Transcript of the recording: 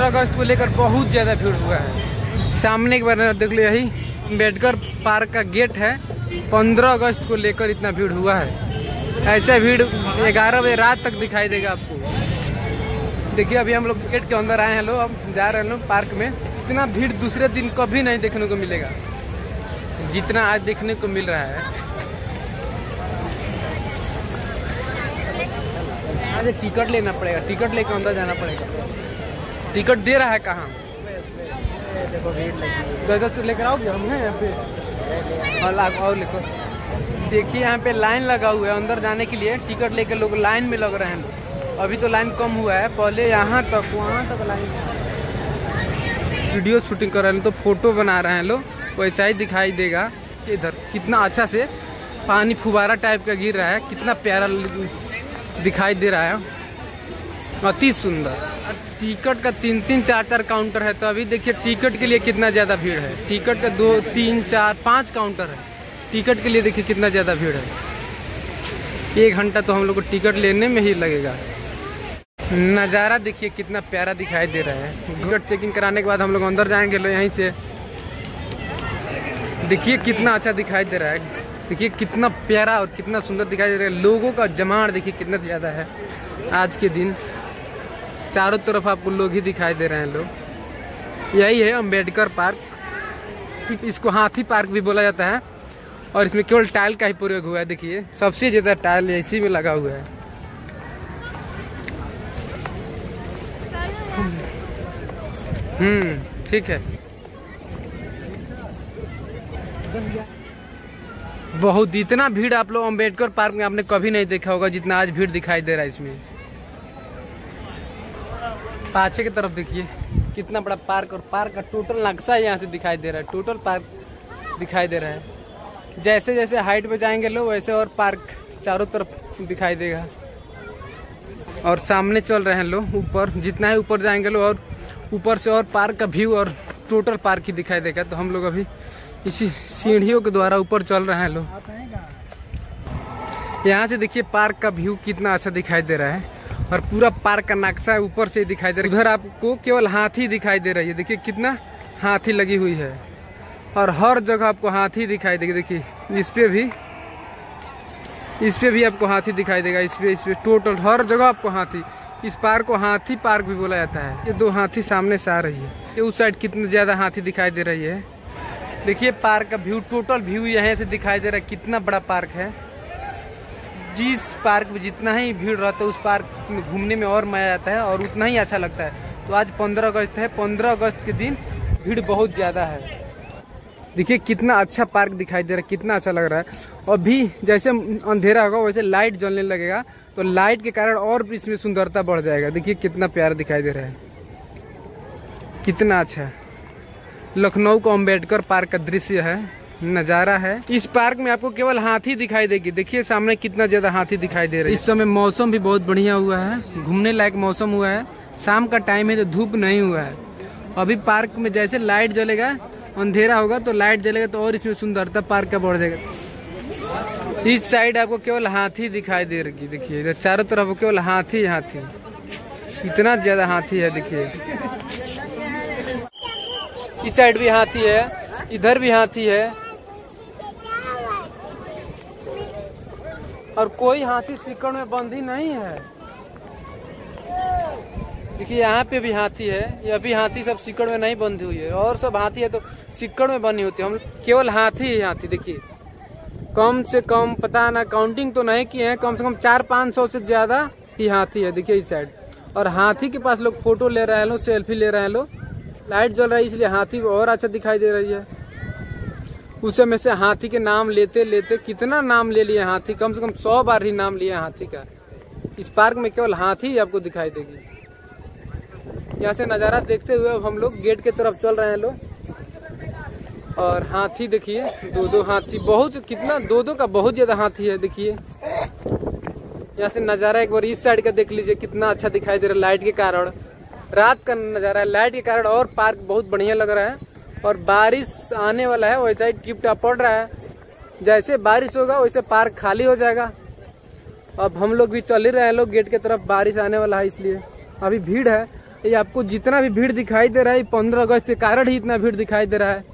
पंद्रह अगस्त को लेकर बहुत ज़्यादा भीड़ हुआ है। सामने एक बार देख लो यही अंबेडकर पार्क का गेट है। पंद्रह अगस्त को लेकर इतना भीड़ हुआ है। ऐसा भीड़ ग्यारह बजे रात तक दिखाई देगा आपको। देखिए, अभी हम लोग गेट के अंदर आए हैं लोग अब जा रहे हैं लोग पार्क में। इतना भीड़ दूसरे दिन कभी नहीं देखने को मिलेगा। जितना आज देखने को मिल रहा है। आज टिकट लेना पड़ेगा, टिकट लेकर अंदर जाना पड़ेगा। टिकट दे रहा है कहाँ? तो लेकर आओगे हम हैं यहाँ पे और लाग और लेकर। देखिए, यहाँ पे लाइन लगा हुआ है अंदर जाने के लिए। टिकट लेकर लोग लाइन में लग रहे हैं। अभी तो लाइन कम हुआ है। पहले यहाँ तक, वहाँ तक लाइन वीडियो शूटिंग कर रहे हैं तो फ़ोटो बना रहे हैं लोग। वैसा ही दिखाई देगा कि इधर कितना अच्छा से पानी फुबारा टाइप का गिर रहा है। कितना प्यारा दिखाई दे रहा है। अति सुंदर। टिकट का तीन तीन, चार चार काउंटर है तो अभी देखिए टिकट के लिए कितना ज़्यादा भीड़ है। टिकट का दो, तीन, चार, पाँच काउंटर है। टिकट के लिए देखिए कितना ज़्यादा भीड़ है। एक घंटा तो हम लोग को टिकट लेने में ही लगेगा। नज़ारा देखिए कितना प्यारा दिखाई दे रहा है। टिकट चेकिंग कराने के बाद हम लोग अंदर जाएँगे यहीं से। देखिए कितना अच्छा दिखाई दे रहा है। देखिए कितना प्यारा और कितना सुंदर दिखाई दे रहा है। लोगों का जमाड़ देखिए कितना ज़्यादा है। आज के दिन। चारों तरफ़ आपको लोग ही दिखाई दे रहे हैं लोग। यही है अंबेडकर पार्क इसको हाथी पार्क भी बोला जाता है, और इसमें केवल टाइल का ही प्रयोग हुआ है, देखिए। सबसे ज़्यादा टाइल इसी में लगा हुआ है। हम्म ठीक है। बहुत, इतना भीड़ आप लोग अंबेडकर पार्क में आपने कभी नहीं देखा होगा जितना आज भीड़ दिखाई दे रहा है इसमें। पाछे की तरफ़ देखिए, कितना बड़ा पार्क और पार्क का टोटल नक्शा यहाँ से दिखाई दे रहा है, टोटल पार्क दिखाई दे रहा है। जैसे जैसे हाइट पे जाएँगे लोग, वैसे और पार्क चारों तरफ़ दिखाई देगा। और सामने चल रहे हैं लोग, ऊपर, जितना ही ऊपर जाएँगे लोग और ऊपर से और पार्क का व्यू और टोटल पार्क ही दिखाई देगा। तो हम लोग अभी इसी सीढ़ियों के द्वारा ऊपर चल रहे हैं लोग। यहाँ से देखिए पार्क का व्यू कितना अच्छा दिखाई दे रहा है। और पूरा पार्क का नक्शा ऊपर से दिखाई दे रहा है। उधर आपको केवल हाथी दिखाई दे रही है। देखिए कितना हाथी लगी हुई है। और हर जगह आपको हाथी दिखाई देगी। देखिए, इस पे भी, इस पे भी आपको हाथी दिखाई देगा। इस पे इस पे टोटल हर जगह आपको हाथी। इस पार्क को हाथी पार्क भी बोला जाता है। ये दो हाथी सामने से आ रही है। ये उस साइड कितनी ज़्यादा हाथी दिखाई दे रही है। देखिए पार्क का व्यू टोटल व्यू यहाँ से दिखाई दे रहा है। कितना बड़ा पार्क है। जिस पार्क में जितना ही भीड़ रहता है, उस पार्क में घूमने में और मज़ा आता है और उतना ही अच्छा लगता है। तो आज पंद्रह अगस्त है। पंद्रह अगस्त के दिन भीड़ बहुत ज़्यादा है। देखिए, कितना अच्छा पार्क दिखाई दे रहा है, कितना अच्छा लग रहा है। अभी जैसे अंधेरा होगा, वैसे लाइट जलने लगेगा तो लाइट के कारण और इसमें सुंदरता बढ़ जाएगा। देखिए, कितना प्यारा दिखाई दे रहा है। कितना अच्छा लखनऊ का अंबेडकर पार्क का दृश्य है। नज़ारा है। इस पार्क में आपको केवल हाथी दिखाई देगी। देखिए, सामने कितना ज़्यादा हाथी दिखाई दे रहा है। इस समय मौसम भी बहुत बढ़िया हुआ है। घूमने लायक मौसम हुआ है। शाम का टाइम है तो धूप नहीं हुआ है। अभी पार्क में जैसे लाइट जलेगा, अंधेरा होगा तो लाइट जलेगा तो और इसमें सुंदरता पार्क का बढ़ जाएगा। इस साइड आपको केवल हाथी दिखाई दे रही देखिए, इधर चारों तरफ़ केवल हाथी हाथी। इतना ज़्यादा हाथी है, देखिए। इस साइड भी हाथी है, इधर भी हाथी है। और कोई हाथी सिक्कड़ में बंधी नहीं है। देखिए, यहाँ पे भी हाथी है। ये अभी हाथी सब सिक्कड़ में नहीं बंधी हुई है। और सब हाथी है तो सिक्कड़ में बनी होती है। हम केवल हाथी ही हाथी, देखिए। कम से कम पता ना काउंटिंग तो नहीं किए हैं। कम से कम चार पाँच सौ से ज़्यादा ही हाथी है, देखिए, इस साइड और हाथी के पास लोग फ़ोटो ले रहे हैं लोग सेल्फी ले रहे हैं लोग लाइट जल रहा है, इसलिए हाथी और अच्छा दिखाई दे रही है। उस समय से हाथी के नाम लेते लेते कितना नाम ले लिए हाथी? कम से कम सौ बार ही नाम लिया हाथी का। इस पार्क में केवल हाथी आपको दिखाई देगी। यहाँ से नज़ारा देखते हुए अब हम लोग गेट के तरफ़ चल रहे हैं लोग। और हाथी देखिए दो दो हाथी, बहुत, कितना दो दो का बहुत ज़्यादा हाथी है, देखिए। यहाँ से नज़ारा एक बार इस साइड का देख लीजिए, कितना अच्छा दिखाई दे रहा है, लाइट के कारण। रात का नज़ारा है, लाइट के कारण और पार्क बहुत बढ़िया लग रहा है। और बारिश आने वाला है, वैसा ही टिप टाप पड़ रहा है। जैसे बारिश होगा, वैसे पार्क खाली हो जाएगा। अब हम लोग भी चल ही रहे हैं, लोग गेट के तरफ़ बारिश आने वाला है इसलिए। अभी भीड़ है, ये आपको जितना भी भीड़ दिखाई दे रहा है पंद्रह अगस्त के कारण ही इतना भीड़ दिखाई दे रहा है।